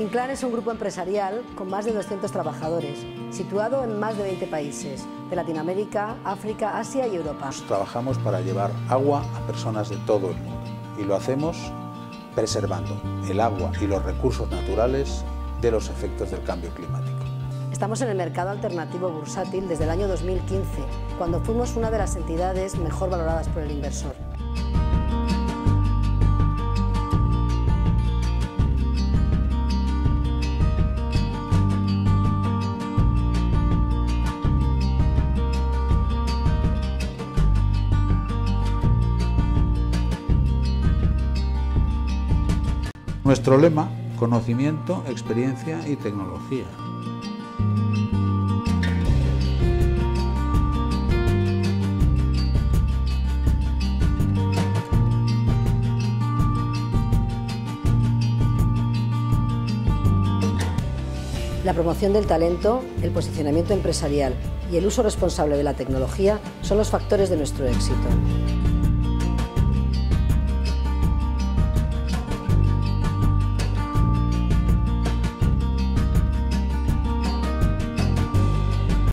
Inclan es un grupo empresarial con más de 200 trabajadores, situado en más de 20 países, de Latinoamérica, África, Asia y Europa. Trabajamos para llevar agua a personas de todo el mundo y lo hacemos preservando el agua y los recursos naturales de los efectos del cambio climático. Estamos en el mercado alternativo bursátil desde el año 2015, cuando fuimos una de las entidades mejor valoradas por el inversor. Nuestro lema, conocimiento, experiencia y tecnología. La promoción del talento, el posicionamiento empresarial y el uso responsable de la tecnología son los factores de nuestro éxito.